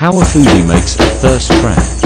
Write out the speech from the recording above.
How a foodie makes a first trap.